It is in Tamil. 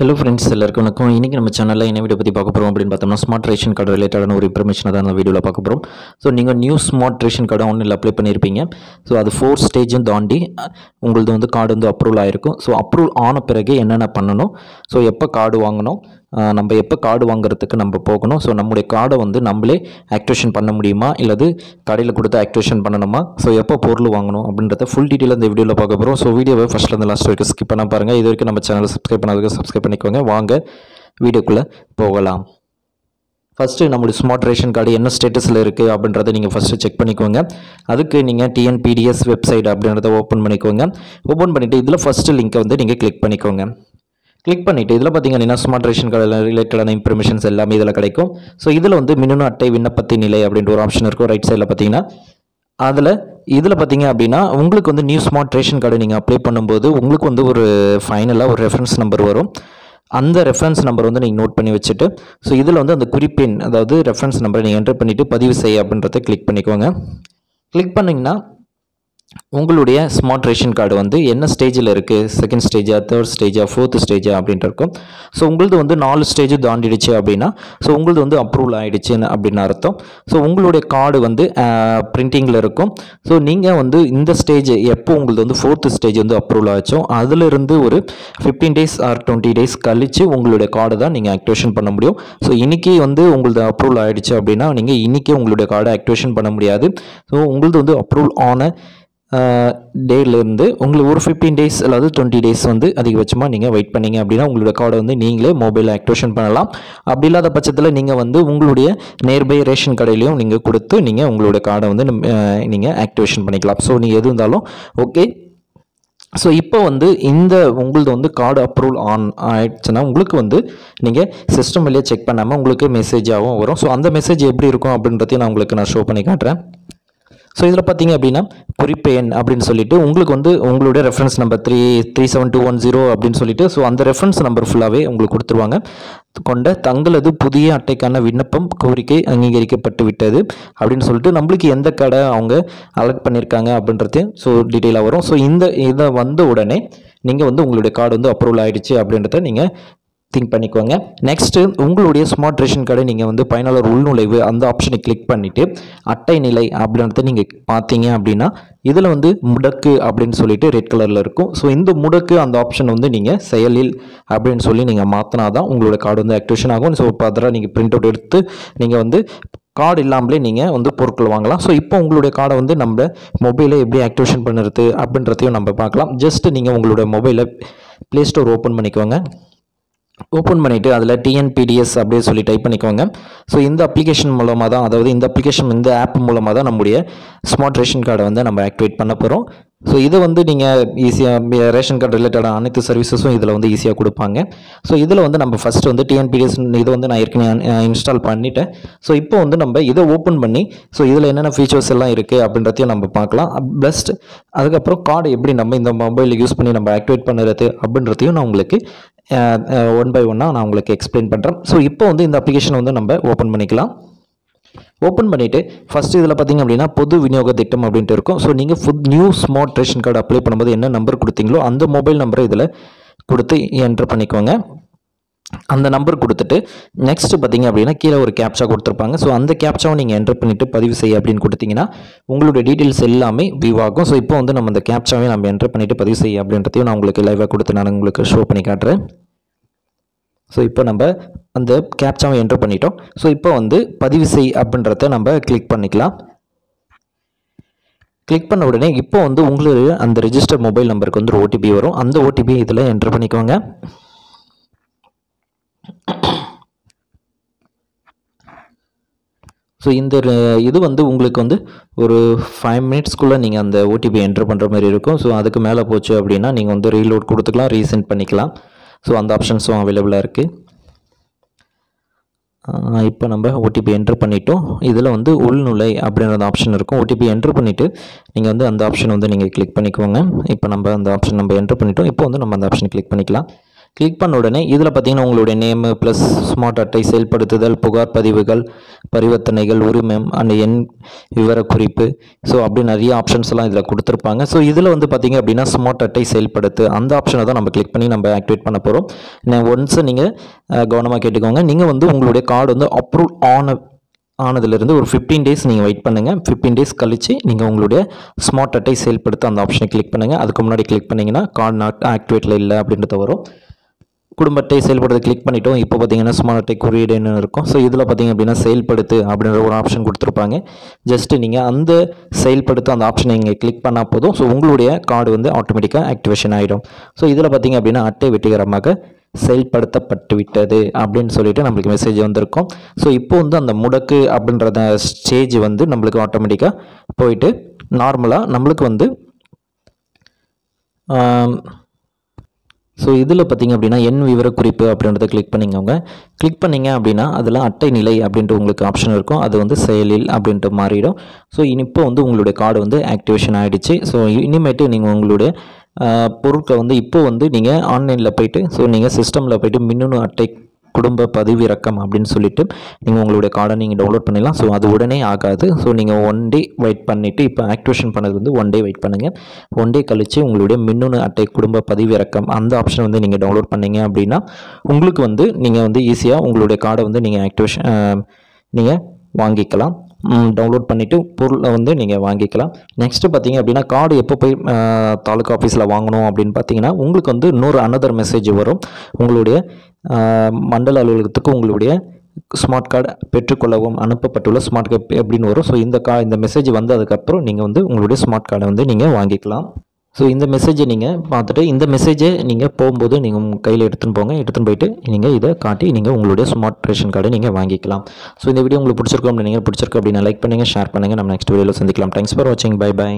ஹலோ ஃப்ரெண்ட்ஸ் எல்லாருக்கும் வணக்கம். இன்றைக்கி நம்ம சேனலில் என்ன வீடியோ பற்றி பார்க்க போகிறோம் அப்படின்னு பார்த்தோம்னா ஸ்மார்ட் ரேஷன் கார்டு ரிலேட்டடான ஒரு இன்ஃபர்மேஷனை தான் அந்த வீடியோவில் பார்க்க போகிறோம் ஸோ நீங்கள் நியூ ஸ்மார்ட் ரேஷன் கார்டு ஒன்றில் அப்ளை பண்ணியிருப்பீங்க ஸோ அது ஃபோர் ஸ்டேஜும் தாண்டி உங்களது வந்து கார்டு வந்து அப்ரூவல் ஆகிருக்கும் ஸோ அப்ரூவல் ஆன பிறகு என்னென்ன பண்ணணும்? ஸோ எப்போ கார்டு வாங்கணும்? நம்ம எப்போ கார்டு வாங்குறதுக்கு நம்ம போகணும்? ஸோ நம்முடைய கார்டை வந்து நம்மளே ஆக்டிவேஷன் பண்ண முடியுமா? இல்லது கடையில் கொடுத்து ஆக்டிவேஷன் பண்ணணுமா? ஸோ எப்போ பொருள் வாங்கணும் அப்படின்றத ஃபுல் டீட்டெயில் இந்த வீடியோவில் பார்க்க போகிறோம் ஸோ வீடியோவை ஃபஸ்ட்லேருந்து லாஸ்ட் வரைக்கும் ஸ்கிப் பண்ண பாருங்கள் இது வரைக்கும் நம்ம சேனலை சப்ஸ்கிரைப் பண்ணதுக்கு சப்ஸ்கிரைப் பண்ணிக்கோங்க. வாங்க வீடியோக்குள்ளே போகலாம். ஃபஸ்ட்டு நம்மளுடைய ஸ்மார்ட் ரேஷன் கார்டு என்ன ஸ்டேட்டஸில் இருக்குது அப்படின்றத நீங்கள் ஃபஸ்ட்டு செக் பண்ணிக்கோங்க. அதுக்கு நீங்கள் டிஎன்பிடிஎஸ் வெப்சைட் அப்படின்றத ஓப்பன் பண்ணிக்கோங்க. ஓப்பன் பண்ணிவிட்டு இதில் ஃபஸ்ட்டு லிங்க்கை வந்து நீங்கள் கிளிக் பண்ணிக்கோங்க. கிளிக் பண்ணிவிட்டு இதில் பார்த்தீங்கன்னா ஸ்மார்ட் ரேஷன் கார்டில் ரிலேட்டடான இன்ஃபர்மேஷன்ஸ் எல்லாமே இதில் கிடைக்கும். ஸோ இதில் வந்து மின்னணு அட்டை விண்ணப்பத்தின் நிலை அப்படின்ற ஒரு ஆப்ஷன் இருக்கும். ரைட் சைடில் பார்த்தீங்கன்னா அதில் இதில் பார்த்தீங்க அப்படின்னா உங்களுக்கு வந்து நியூ ஸ்மார்ட் ரேஷன் கார்டு நீங்கள் அப்ளை பண்ணும்போது உங்களுக்கு வந்து ஒரு ஃபைனலாக ஒரு ரெஃபரன்ஸ் நம்பர் வரும். அந்த ரெஃபரன்ஸ் நம்பர் வந்து நீங்கள் நோட் பண்ணி வச்சுட்டு ஸோ இதில் வந்து அந்த குறிப்பெண் அதாவது ரெஃபரன்ஸ் நம்பரை நீங்கள் என்ட்ரு பண்ணிவிட்டு பதிவு செய்ய அப்படின்றத கிளிக் பண்ணிக்கோங்க. கிளிக் பண்ணிங்கன்னா உங்களுடைய ஸ்மார்ட் ரேஷன் கார்டு வந்து என்ன ஸ்டேஜில் இருக்குது செகண்ட் ஸ்டேஜா தேர்ட் ஸ்டேஜா ஃபோர்த் ஸ்டேஜாக அப்படின்ட்டு இருக்கும். ஸோ உங்களது வந்து நாலு ஸ்டேஜும் தாண்டிடுச்சு அப்படின்னா ஸோ உங்களது வந்து அப்ரூவல் ஆகிடுச்சுன்னு அப்படின்னு அர்த்தம். ஸோ உங்களுடைய கார்டு வந்து பிரிண்டிங்கில் இருக்கும். ஸோ நீங்கள் வந்து இந்த ஸ்டேஜ் எப்போ உங்களது வந்து ஃபோர்த் ஸ்டேஜ் வந்து அப்ரூவல் ஆச்சோ அதிலிருந்து ஒரு fifteen days or twenty days கழித்து உங்களுடைய கார்டு தான் நீங்கள் ஆக்டிவேஷன் பண்ண முடியும். ஸோ இன்றைக்கி வந்து உங்களது அப்ரூவல் ஆகிடுச்சு அப்படின்னா நீங்கள் இன்றைக்கே உங்களுடைய கார்டை ஆக்டிவேஷன் பண்ண முடியாது. ஸோ உங்களது வந்து அப்ரூவல் ஆன டேலேருந்து உங்களுக்கு ஒரு ஃபிஃப்டீன் டேஸ் அல்லது டுவெண்ட்டி டேஸ் வந்து அதிகபட்சமாக நீங்கள் வெயிட் பண்ணீங்க அப்படின்னா உங்களோட கார்டை வந்து நீங்களே மொபைலில் ஆக்டிவேஷன் பண்ணலாம். அப்படி இல்லாத பட்சத்தில் நீங்கள் வந்து உங்களுடைய நியர்பை ரேஷன் கடையிலையும் நீங்கள் கொடுத்து நீங்கள் உங்களோட கார்டை வந்து நீங்கள் ஆக்டிவேஷன் பண்ணிக்கலாம். ஸோ நீங்கள் எது இருந்தாலும் ஓகே ஸோ இப்போ வந்து இந்த உங்களது வந்து கார்டு அப்ரூவல் ஆன் ஆயிடுச்சுன்னா உங்களுக்கு வந்து நீங்கள் சிஸ்டம் வழியாக செக் பண்ணாமல் உங்களுக்கு மெசேஜாகவும் வரும். ஸோ அந்த மெசேஜ் எப்படி இருக்கும் அப்படின்றதையும் நான் உங்களுக்கு நான் ஷோ பண்ணி காட்டுறேன். ஸோ இதில் பார்த்தீங்க அப்படின்னா குறிப்பு எண் அப்படின்னு சொல்லிட்டு உங்களுக்கு வந்து உங்களுடைய reference number three three seven two one zero அப்படின்னு சொல்லிட்டு ஸோ அந்த ரெஃபரன்ஸ் நம்பர் ஃபுல்லாகவே உங்களுக்கு கொடுத்துருவாங்க. கொண்ட தங்களது புதிய அட்டைக்கான விண்ணப்பம் கோரிக்கை அங்கீகரிக்கப்பட்டு விட்டது அப்படின்னு சொல்லிட்டு நம்மளுக்கு எந்த கடை அவங்க அலர்ட் பண்ணியிருக்காங்க அப்படின்றது ஸோ டீட்டெயிலாக வரும். ஸோ இந்த இதை வந்த உடனே நீங்கள் வந்து உங்களுடைய கார்டு வந்து அப்ரூவல் ஆகிடுச்சு அப்படின்றத நீங்கள் திங்க் பண்ணிக்கோங்க. நெக்ஸ்ட்டு உங்களுடைய ஸ்மார்ட் ரேஷன் கார்டை நீங்கள் வந்து பயனாளர் உள்நுழைவு அந்த ஆப்ஷனை கிளிக் பண்ணிவிட்டு அட்டை நிலை அப்படின்றத நீங்கள் பார்த்தீங்க அப்படின்னா இதில் வந்து முடக்கு அப்படின்னு சொல்லிட்டு ரெட் கலரில் இருக்கும். ஸோ இந்த முடக்கு அந்த ஆப்ஷன் வந்து நீங்கள் செயலில் அப்படின்னு சொல்லி நீங்கள் மாற்றினா தான் உங்களோட கார்டு வந்து ஆக்டிவேஷன் ஆகும். ஸோ இப்போ அதெல்லாம் நீங்கள் பிரிண்ட் அவுட் எடுத்து நீங்கள் வந்து கார்டு இல்லாமலே நீங்கள் வந்து பொருட்கள் வாங்கலாம். ஸோ இப்போ உங்களுடைய கார்டை வந்து நம்ம மொபைலை எப்படி ஆக்டிவேஷன் பண்ணுறது அப்படின்றதையும் நம்ம பார்க்கலாம். ஜஸ்ட்டு நீங்கள் உங்களுடைய மொபைலை ப்ளே ஸ்டோர் ஓப்பன் பண்ணிக்கோங்க. ஓப்பன் பண்ணிவிட்டு அதில் டிஎன்பிடிஎஸ் அப்படியே சொல்லி டைப் பண்ணிக்கோங்க. ஸோ இந்த அப்ளிகேஷன் மூலமாக தான் அதாவது இந்த அப்ளிகேஷன் இந்த ஆப் மூலமாக தான் நம்முடைய ஸ்மார்ட் ரேஷன் கார்டை வந்து நம்ம ஆக்டிவேட் பண்ண போகிறோம் ஸோ இதை வந்து நீங்கள் ஈஸியாக ரேஷன் கார்டு ரிலேட்டடான அனைத்து சர்வீசஸும் இதில் வந்து ஈஸியாக கொடுப்பாங்க. ஸோ இதில் வந்து நம்ம ஃபஸ்ட்டு வந்து டிஎன்பிடிஎஸ் இதை வந்து நான் ஏற்கனவே இன்ஸ்டால் பண்ணிட்டேன். ஸோ இப்போ வந்து நம்ம இதை ஓப்பன் பண்ணி ஸோ இதில் என்னென்ன ஃபீச்சர்ஸ் எல்லாம் இருக்குது அப்படின்றதையும் நம்ம பார்க்கலாம். பெஸ்ட் அதுக்கப்புறம் கார்டு எப்படி நம்ம இந்த மொபைலில் யூஸ் பண்ணி நம்ம ஆக்டிவேட் பண்ணுறது அப்படின்றதையும் நான் உங்களுக்கு ஒன் பை ஒன்னாக நான் உங்களுக்கு எக்ஸ்பிளைன் பண்ணுறேன் ஸோ இப்போ வந்து இந்த அப்ளிகேஷன் வந்து நம்ம ஓப்பன் பண்ணிக்கலாம். ஓப்பன் பண்ணிவிட்டு ஃபஸ்ட்டு இதில் பார்த்தீங்க அப்படின்னா பொது விநியோக திட்டம் அப்படின்ட்டு இருக்கும். ஸோ நீங்கள் food new smart ration card apply பண்ணும்போது என்ன நம்பர் கொடுத்தீங்களோ அந்த மொபைல் நம்பரை இதில் கொடுத்து என்ட்ரு பண்ணிக்கோங்க. அந்த நம்பர் கொடுத்துட்டு நெக்ஸ்ட் பார்த்தீங்க அப்படின்னா கீழே ஒரு கேப்ச்சா கொடுத்துருப்பாங்க. ஸோ அந்த கேப்ச்சாவை நீங்கள் என்டர் பண்ணிவிட்டு பதிவு செய்ய அப்படின்னு கொடுத்தீங்கன்னா உங்களுடைய டீட்டெயில்ஸ் எல்லாமே வியூ ஆகும். ஸோ இப்போ வந்து நம்ம அந்த கேப்ச்சாவே நம்ம என்டர் பண்ணிவிட்டு பதிவு செய்ய அப்படின்றதையும் நான் உங்களுக்கு லைவாக கொடுத்து நான் உங்களுக்கு ஷோ பண்ணி காட்டுறேன். ஸோ இப்போ நம்ம அந்த கேப்சாவை என்டர் பண்ணிட்டோம். ஸோ இப்போ வந்து பதிவு செய் அப்படின்றத நம்ம கிளிக் பண்ணிக்கலாம். கிளிக் பண்ண உடனே இப்போ வந்து உங்களுக்கு அந்த ரெஜிஸ்டர் மொபைல் நம்பருக்கு வந்து ஒரு ஓடிபி வரும். அந்த ஓடிபி இதில் என்டர் பண்ணிக்கோங்க. ஸோ இந்த இது வந்து உங்களுக்கு வந்து ஒரு ஃபைவ் மினிட்ஸ்க்குள்ளே நீங்கள் அந்த ஓடிபி என்டர் பண்ணுற மாதிரி இருக்கும். ஸோ அதுக்கு மேலே போச்சு அப்படின்னா நீங்கள் வந்து ரீலோட் கொடுத்துக்கலாம் ரீசெண்ட் பண்ணிக்கலாம். ஸோ அந்த ஆப்ஷன்ஸும் அவைலபிளாக இருக்குது இப்போ நம்ம ஓடிபி என்ட்ரு பண்ணிட்டோம். இதில் வந்து உள்நுழை அப்படின்ற ஆப்ஷன் இருக்கும். ஓடிபி என்ட்ரு பண்ணிவிட்டு நீங்கள் வந்து அந்த ஆப்ஷன் வந்து நீங்கள் கிளிக் பண்ணிக்கோங்க. இப்போ நம்ம அந்த ஆப்ஷன் நம்ம என்ட்ரு பண்ணிட்டோம். இப்போ வந்து நம்ம அந்த ஆப்ஷன் கிளிக் பண்ணிக்கலாம். கிளிக் பண்ண உடனே இதில் பார்த்தீங்கன்னா உங்களுடைய நேமு ப்ளஸ் ஸ்மார்ட் அட்டை செயல்படுத்துதல் புகார் பதிவுகள் பரிவர்த்தனைகள் உரிமம் அண்ட் எண் விவரக்குறிப்பு. ஸோ அப்படி நிறைய ஆப்ஷன்ஸ் எல்லாம் இதில் கொடுத்துருப்பாங்க. ஸோ இதில் வந்து பார்த்தீங்க அப்படின்னா ஸ்மார்ட் அட்டை செயல்படுத்து அந்த ஆப்ஷனை தான் நம்ம கிளிக் பண்ணி நம்ம ஆக்டிவேட் பண்ண போகிறோம் நான் ஒன்ஸ் நீங்கள் கவனமாக கேட்டுக்கோங்க. நீங்கள் வந்து உங்களுடைய கார்டு வந்து அப்ரூவ் ஆன ஆனதுலேருந்து ஒரு ஃபிஃப்டீன் டேஸ் நீங்கள் வெயிட் பண்ணுங்கள் ஃபிஃப்டீன் டேஸ் கழித்து நீங்கள் உங்களுடைய ஸ்மார்ட் அட்டை செயல்படுத்த அந்த ஆப்ஷனை கிளிக் பண்ணுங்கள் அதுக்கு முன்னாடி கிளிக் பண்ணிங்கன்னா கார்டு நாட் ஆக்டிவேட்டில் இல்லை அப்படின்றது வரும். குடும்பத்தை செயல்படுத்த கிளிக் பண்ணிட்டோம். இப்போ பார்த்தீங்கன்னா ஸ்மார்ட் அட்டை குறியீடுன்னு இருக்கும் ஸோ இதில் பார்த்தீங்க அப்படின்னா செயல்படுத்து அப்படின்ற ஒரு ஆப்ஷன் கொடுத்துருப்பாங்க. ஜஸ்ட்டு நீங்கள் அந்த செயல்படுத்த அந்த ஆப்ஷனை நீங்கள் கிளிக் பண்ணால் போதும். ஸோ உங்களுடைய கார்டு வந்து ஆட்டோமேட்டிக்காக ஆக்டிவேஷன் ஆகிடும் ஸோ இதில் பார்த்தீங்க அப்படின்னா அட்டை வெற்றிகரமாக செயல்படுத்தப்பட்டு விட்டது அப்படின்னு சொல்லிட்டு நம்மளுக்கு மெசேஜ் வந்திருக்கும். ஸோ இப்போ வந்து அந்த முடக்கு அப்படின்றத ஸ்டேஜ் வந்து நம்மளுக்கு ஆட்டோமேட்டிக்காக போயிட்டு நார்மலாக நம்மளுக்கு வந்து ஸோ இதில் பார்த்தீங்க அப்படின்னா என் விவரக்குறிப்பு அப்படின்றத கிளிக் பண்ணிக்கோங்க. கிளிக் பண்ணிங்க அப்படின்னா அதில் அட்டை நிலை அப்படின்ட்டு உங்களுக்கு ஆப்ஷன் இருக்கும். அது வந்து செயலில் அப்படின்ட்டு மாறிடும். ஸோ இப்போ வந்து உங்களுடைய கார்டு வந்து ஆக்டிவேஷன் ஆகிடுச்சு ஸோ இனிமேட்டு நீங்கள் உங்களுடைய பொருட்களை வந்து இப்போ வந்து நீங்கள் ஆன்லைனில் போயிட்டு ஸோ நீங்கள் சிஸ்டமில் போயிட்டு மின்னணு அட்டை குடும்ப பதிவிறக்கம் அப்படின்னு சொல்லிட்டு நீங்கள் உங்களுடைய கார்டை நீங்கள் டவுன்லோட் பண்ணிடலாம். ஸோ அது உடனே ஆகாது. ஸோ நீங்கள் ஒன் டே வெயிட் பண்ணிவிட்டு இப்போ ஆக்டிவேஷன் பண்ணது வந்து ஒன் டே வெயிட் பண்ணுங்கள் ஒன் டே கழித்து உங்களுடைய மின்னணு அட்டை குடும்ப பதிவிறக்கம் அந்த ஆப்ஷன் வந்து நீங்கள் டவுன்லோட் பண்ணீங்க அப்படின்னா உங்களுக்கு வந்து நீங்கள் வந்து ஈஸியாக உங்களுடைய கார்டை வந்து நீங்கள் ஆக்டிவேஷன் நீங்கள் வாங்கிக்கலாம். டவுன்லோட் பண்ணிவிட்டு பொருளை வந்து நீங்கள் வாங்கிக்கலாம். நெக்ஸ்ட்டு பார்த்தீங்க அப்படின்னா கார்டு எப்போ போய் தாலுக்கா ஆஃபீஸில் வாங்கணும் அப்படின்னு பார்த்தீங்கன்னா உங்களுக்கு வந்து இன்னொரு அனதர் மெசேஜ் வரும். உங்களுடைய மண்டல அலுவலகத்துக்கு உங்களுடைய ஸ்மார்ட் கார்டு பெற்றுக்கொள்ளவும் அனுப்பப்பட்டுள்ள ஸ்மார்ட் கார்டு அப்படின்னு வரும். ஸோ இந்த கா இந்த மெசேஜ் வந்ததுக்கப்புறம் நீங்கள் வந்து உங்களுடைய ஸ்மார்ட் கார்டை வந்து நீங்கள் வாங்கிக்கலாம். ஸோ இந்த மெசேஜை நீங்கள் பார்த்துட்டு இந்த மெசேஜை நீங்கள் போகும்போது நீங்கள் உங்கள் கையில் எடுத்துன்னு போங்க. எடுத்துன்னு போயிட்டு நீங்கள் இதை காட்டி நீங்கள் உங்களுடைய ஸ்மார்ட் ரேஷன் கார்டை நீங்கள் வாங்கிக்கலாம். ஸோ இந்த வீடியோ உங்களுக்கு பிடிச்சிருக்கோம் நீங்கள் பிடிச்சிருக்கோம் அப்படின்னா லைக் பண்ணுங்கள் ஷேர் பண்ணுங்கள் நம்ம நெக்ஸ்ட் வீடியோவில் சந்திக்கலாம். தேங்க்ஸ் ஃபார் வாட்சிங் பை பை